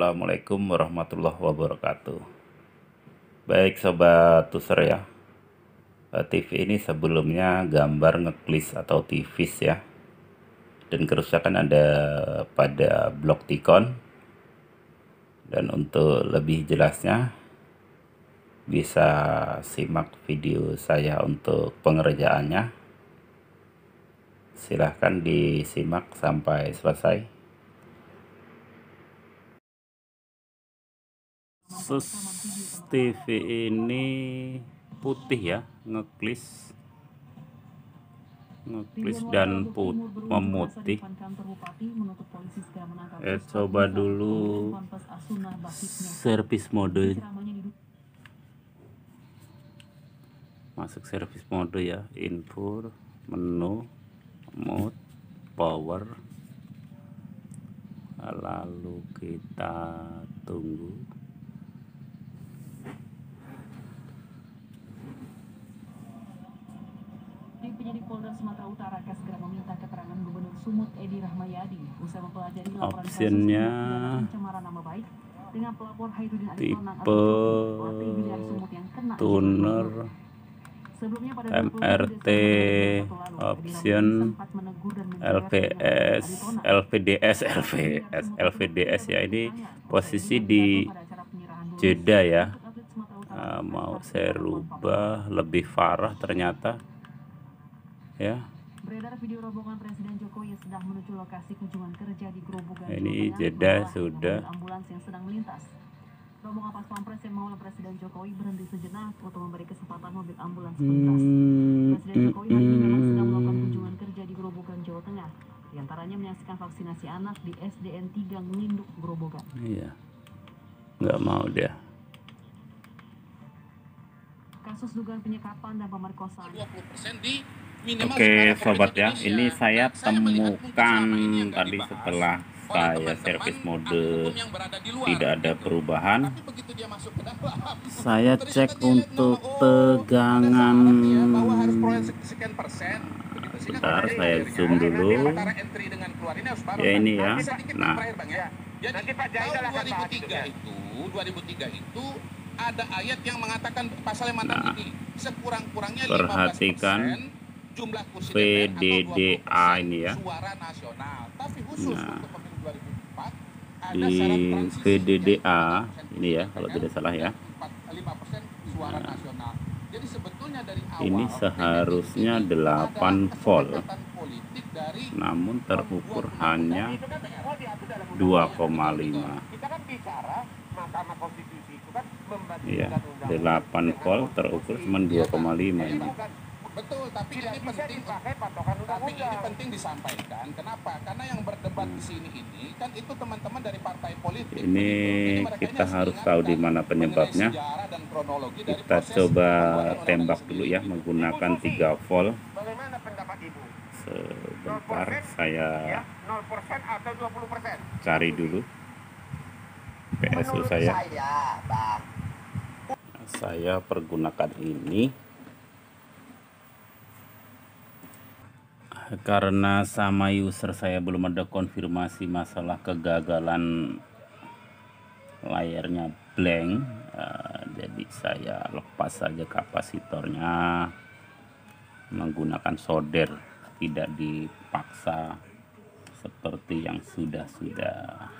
Assalamualaikum warahmatullahi wabarakatuh. Baik sobat tuser ya. Eh, TV ini sebelumnya gambar ngeklis atau tivis ya. Dan kerusakan ada pada blok Tikon Dan untuk lebih jelasnya Bisa simak video saya untuk pengerjaannya. Silahkan disimak sampai selesai Sus TV ini putih ya ngeklis. Ngeklis dan put memutih eh coba dulu servis mode. Masuk servis mode ya. Info menu mode power. Lalu kita tunggu Sumatera Utara akan segera meminta keterangan Gubernur Sumut Edi Rahmayadi usai mempelajari laporan Optionnya kasus pencemaran nama baik dengan pelapor Hairudin tipe tuner Sebelumnya pada MRT option LPS LVDS LVS LVDS ya ini posisi di Jeddah ya. Uh, mau saya rubah lebih parah ternyata ya Beredar video rombongan Presiden Jokowi yang sedang menuju lokasi kunjungan kerja di Grobogan. Ini Jawa Tengah Jeddah setelah sudah. Ambulans yang sedang melintas. Rombongan pas pampres yang mengawal Presiden Jokowi berhenti sejenak untuk memberi kesempatan mobil ambulans melintas. Hmm, Presiden Jokowi hari ini memang sedang melakukan kunjungan kerja di Grobogan, Jawa Tengah. Di antaranya menyaksikan vaksinasi anak di SDN 3 Nginduk, Grobogan. iya nggak mau dia Kasus dugaan penyekapan dan pemerkosaan. 20% di Oke sobat ya, ini saya temukan tadi setelah saya servis mode tidak ada perubahan. Tapi begitu dia masuk ke dalam, Saya cek untuk oh, tegangan. ya, Bentar, saya zoom dulu. antara entry dengan keluar ini harus bareng, Ya, ini ya. Nah. ya. Nanti Pak Jai tahun akan bahas 2003 itu, itu, 2003 itu ada ayat yang mengatakan pasal yang mantan Nah. ini sekurang-kurangnya Perhatikan 15% jumlah kursi VDDA 20% ini ya. suara nasional. Tapi khusus Nah. untuk pemilu 2004 ada Di syarat transisi VDDA yaitu ini ya, 15% kalau tidak salah ya. 5% suara nasional. Jadi sebetulnya dari awal Ini seharusnya PDIP 8 ada volt. dari Namun terukur hanya itu kan 2,5. Kita kan bicara Mahkamah Konstitusi itu kan membantu Iya, undang-undang 8 volt terukur cuma 2,5 Ini ini. bukan betul, tapi tidak ini bisa penting dipakai patokan Tapi ini undang-undang. penting disampaikan. Kenapa? Karena yang berdebat di sini ini kan itu teman-teman dari partai politik. Ini mereka kita harus tahu di mana penyebabnya. mengenai sejarah dan kronologi dari Kita coba tembak undang-undang dulu ya menggunakan 3 volt. Bagaimana pendapat Ibu? Sebentar saya Ya, 0% atau 20%? cari dulu PSU saya. saya, Bang. Saya pergunakan ini karena sama user saya belum ada konfirmasi masalah kegagalan layarnya blank eh, jadi saya lepas saja kapasitornya menggunakan solder tidak dipaksa seperti yang sudah-sudah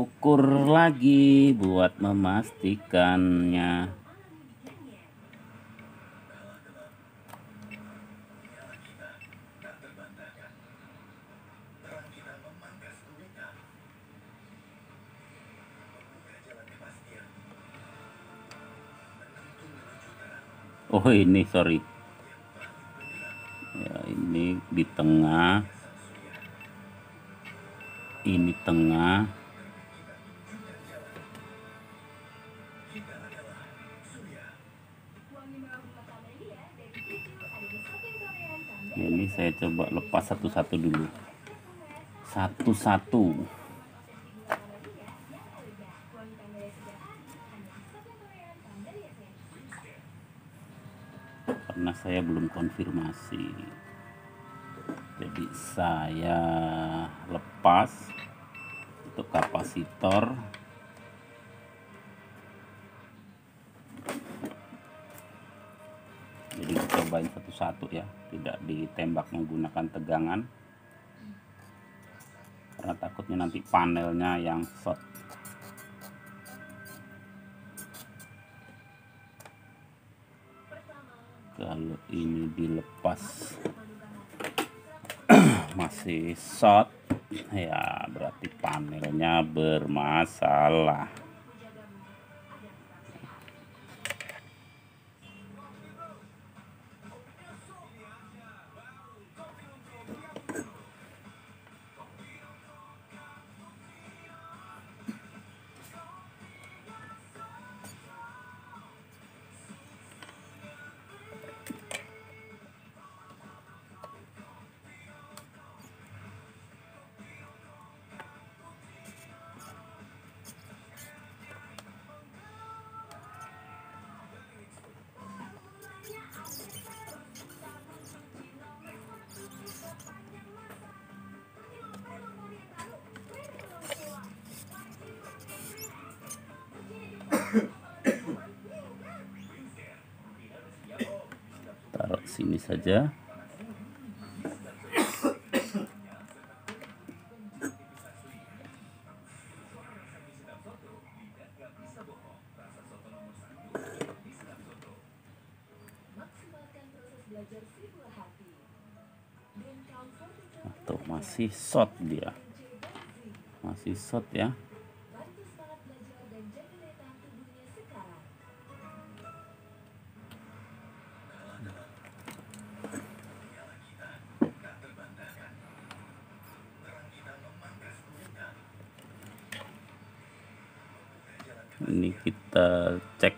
ukur lagi buat memastikannya. Oh ini sorry. Ya ini di tengah. Ini tengah ini saya coba lepas satu-satu dulu. Satu-satu. Karena saya belum konfirmasi. Jadi saya lepas untuk kapasitor satu-satu ya tidak ditembak menggunakan tegangan. Karena takutnya nanti panelnya yang short. Kalau ini dilepas masih short ya berarti panelnya bermasalah sini saja. Atau masih short dia. Masih short ya ini kita cek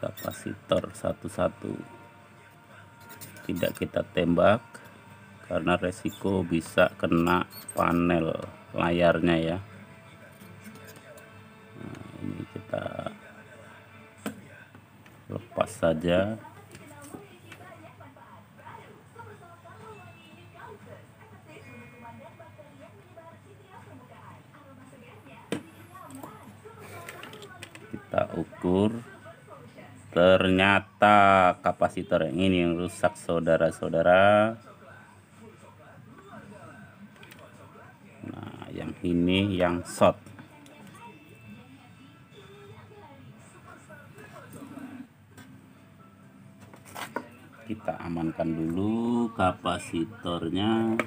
kapasitor satu-satu. Tidak kita tembak karena resiko bisa kena panel layarnya ya. Nah, ini kita lepas saja kita ukur ternyata kapasitor yang ini yang rusak saudara-saudara. Nah yang ini yang short. Kita amankan dulu kapasitornya.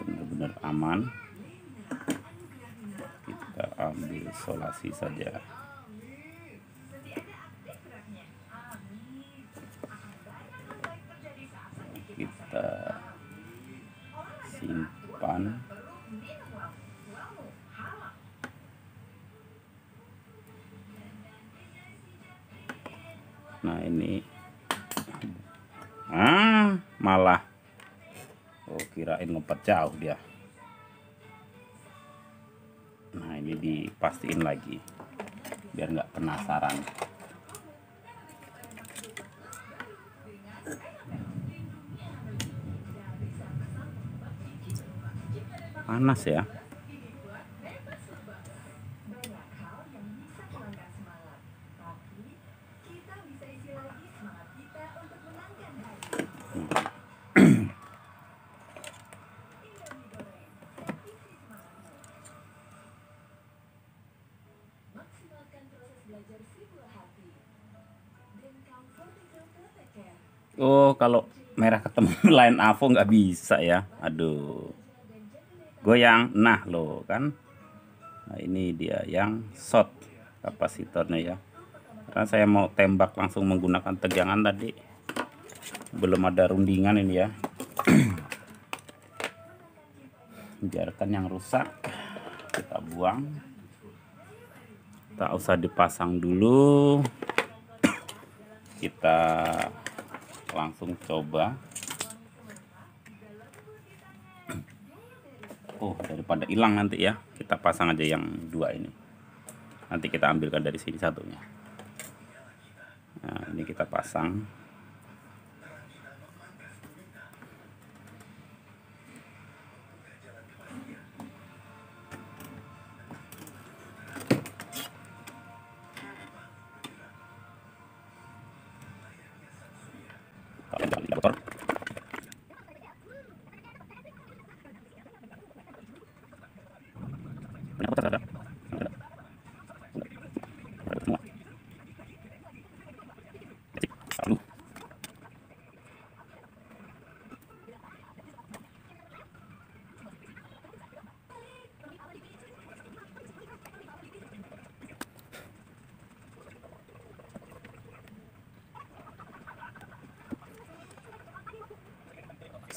Benar-benar aman kita ambil saja. Kita simpan. Nah ini. Ah malah. Oh kirain lompat jauh dia dipastiin lagi biar nggak penasaran. Panas ya Oh, kalau merah ketemu line AVO nggak bisa ya. Aduh. Goyang. Nah, loh kan. Nah, ini dia yang short kapasitornya ya. Karena saya mau tembak langsung menggunakan tegangan tadi. Belum ada rundingan ini ya. Biarkan yang rusak kita buang. Tak usah dipasang dulu. Kita langsung coba. Oh daripada hilang nanti ya. Kita pasang aja yang dua ini. Nanti kita ambilkan dari sini satunya. Nah ini kita pasang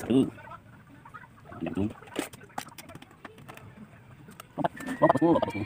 Satu. Satu. Lompat, lompat dulu, lompat dulu.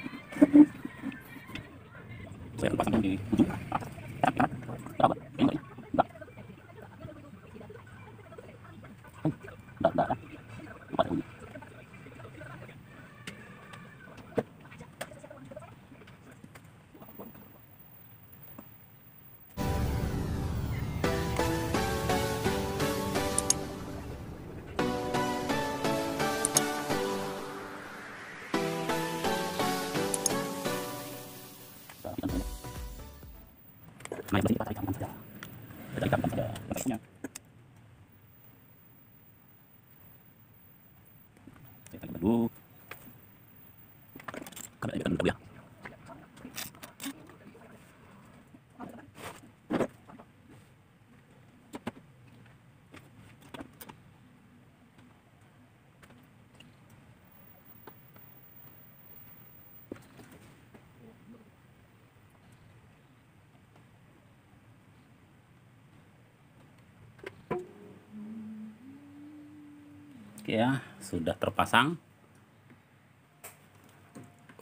Sini, Pak, tarik saja. Ya, sudah terpasang.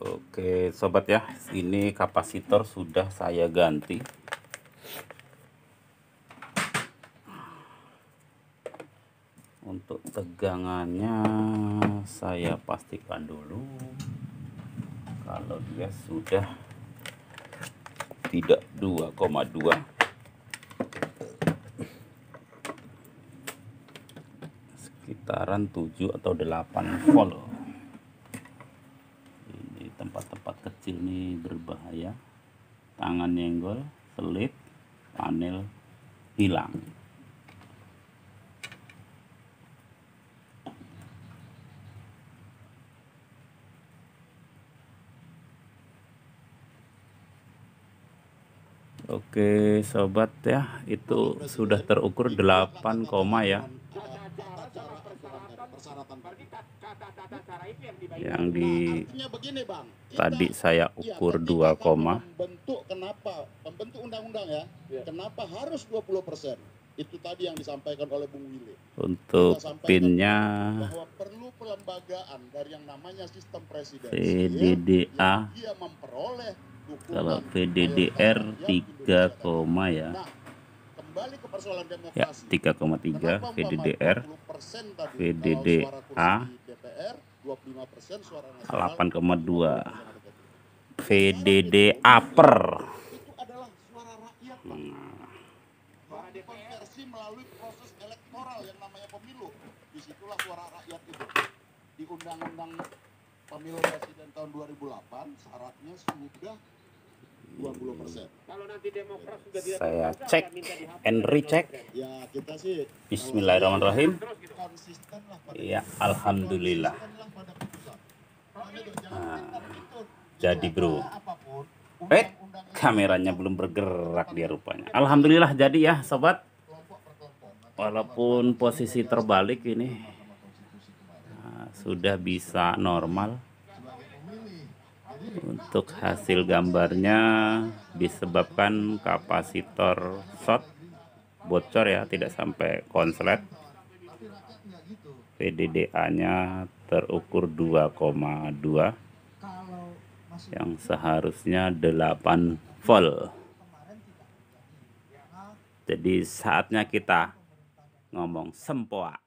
Oke, sobat ya, ini kapasitor sudah saya ganti. Untuk tegangannya saya pastikan dulu kalau dia sudah tidak 2,2 sekitaran 7 atau 8 volt. Ini tempat-tempat kecil nih berbahaya. Tangan nyenggol selip panel hilang. Oke sobat ya itu sudah terukur 8 koma ya yang di Artinya begini bang, tadi saya ukur Iya, 2 ketika koma Membentuk kenapa? Membentuk undang-undang ya. Kenapa harus 20 persen? Itu tadi yang disampaikan oleh Bung Willy. untuk pinnya Bahwa perlu pelembagaan dari yang namanya sistem presidensial. VDDA dia memperoleh kalau VDDR mayoritas 3 koma ya Nah, kembali ke persoalan ya demokrasi. 3,3 VDDR VDDA 25% suara nasional. 8,2 VDDA per itu adalah suara rakyat Pak. suara konversi melalui proses elektoral yang namanya pemilu. Di situlah suara rakyat itu. Di undang-undang pemilu presiden tahun 2008 syaratnya sudah saya cek dihapus. and recheck. Ya kita sih Bismillahirrahmanirrahim. ya Alhamdulillah. Nah, jadi bro. Apa pun eh kameranya belum bergerak dia rupanya. Alhamdulillah jadi ya sobat. Walaupun posisi terbalik ini nah, sudah bisa normal untuk hasil gambarnya disebabkan kapasitor short bocor ya tidak sampai konslet. VDDA nya terukur 2,2 yang seharusnya 8 volt. Jadi saatnya kita ngomong sempoa